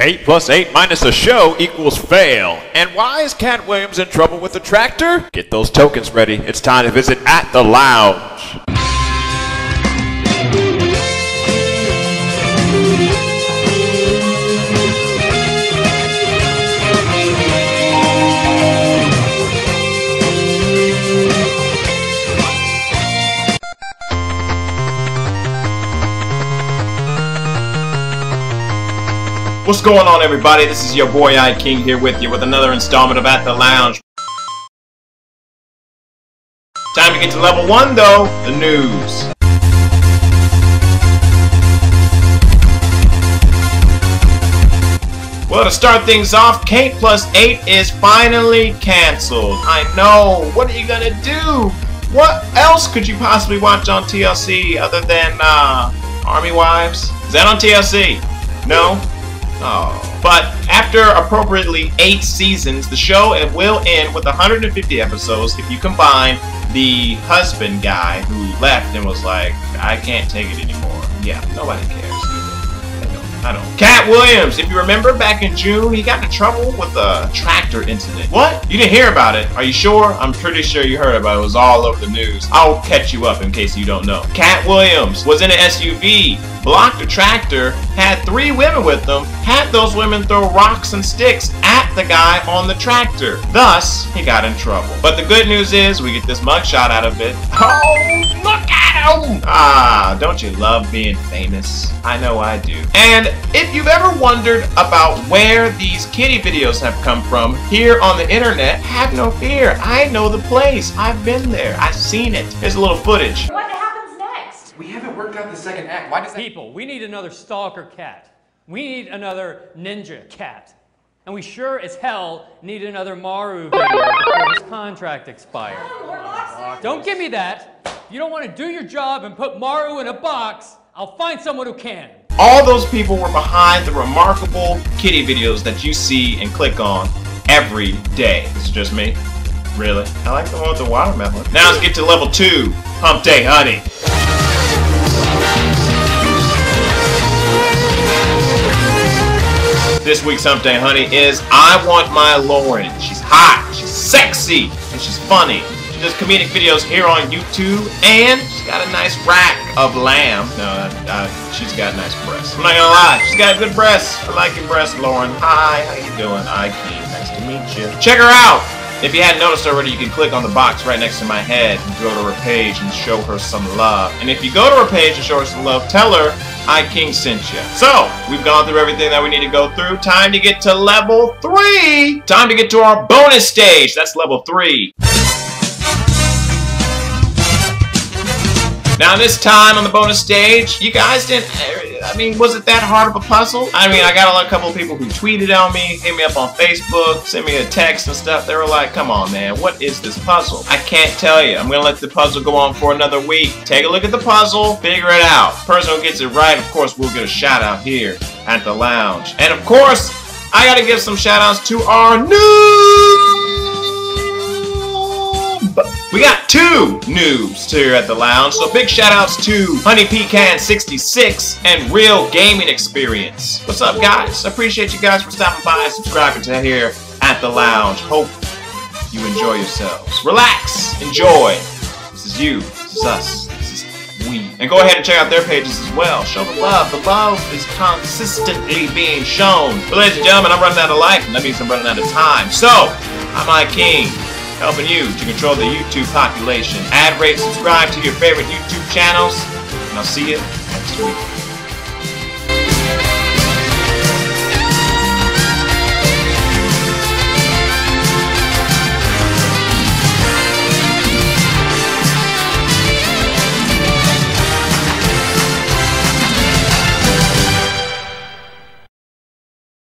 8 plus 8 minus a show equals fail. And why is Katt Williams in trouble with the tractor? Get those tokens ready. It's time to visit at the lounge. What's going on, everybody? This is your boy I King here with you with another installment of At the Lounge. Time to get to level one, though the news. Well, to start things off, Kate Plus 8 is finally canceled. I know. What are you gonna do? What else could you possibly watch on TLC other than uh, Army Wives? Is that on TLC? No? Oh. But after appropriately eight seasons, the show will end with 150 episodes if you combine the husband guy who left and was like, I can't take it anymore. Yeah, nobody cares. I don't. I don't. Katt Williams, if you remember back in June, he got in trouble with a tractor incident. What? You didn't hear about it? Are you sure? I'm pretty sure you heard about it. It was all over the news. I'll catch you up in case you don't know. Katt Williams was in an SUV blocked a tractor, had three women with them, had those women throw rocks and sticks at the guy on the tractor. Thus, he got in trouble. But the good news is we get this mugshot out of it. Oh, look at him! Ah, don't you love being famous? I know I do. And if you've ever wondered about where these kitty videos have come from here on the internet, have no fear. I know the place. I've been there. I've seen it. Here's a little footage. What? We haven't worked out the second act. Why does that? People, we need another stalker cat. We need another ninja cat. And we sure as hell need another Maru video before his contract expires. More boxes? Don't give me that. If you don't want to do your job and put Maru in a box, I'll find someone who can. All those people were behind the remarkable kitty videos that you see and click on every day. This is just me. Really? I like the one with the watermelon. Now let's get to level two. Hump Day Honey. This week's Hump Day Honey is I Want My Lauren. She's hot, she's sexy, and she's funny. She does comedic videos here on YouTube, and she's got a nice rack of lamb. No, uh, uh, she's got nice breasts. I'm not gonna lie, she's got good breasts. I like your breasts, Lauren. Hi, how you doing? I King, nice to meet you. Check her out. If you hadn't noticed already, you can click on the box right next to my head and go to her page and show her some love. And if you go to her page and show her some love, tell her I King sent you. So, we've gone through everything that we need to go through. Time to get to level 3! Time to get to our bonus stage. That's level 3. Now this time on the bonus stage, you guys didn't, I mean, was it that hard of a puzzle? I mean, I got a couple of people who tweeted on me, hit me up on Facebook, sent me a text and stuff. They were like, come on, man, what is this puzzle? I can't tell you. I'm going to let the puzzle go on for another week. Take a look at the puzzle, figure it out. Person who gets it right, of course, will get a shout out here at the lounge. And of course, I got to give some shout outs to our new we got two noobs here at the lounge, so big shout outs to Honey Pecan 66 and Real Gaming Experience. What's up, guys? I appreciate you guys for stopping by and subscribing to here at the lounge. Hope you enjoy yourselves. Relax, enjoy. This is you, this is us, this is we. And go ahead and check out their pages as well. Show the love. The love is consistently being shown. But ladies and gentlemen, I'm running out of life, and that means I'm running out of time. So, I'm I King helping you to control the YouTube population. Add, rate, subscribe to your favorite YouTube channels, and I'll see you next week.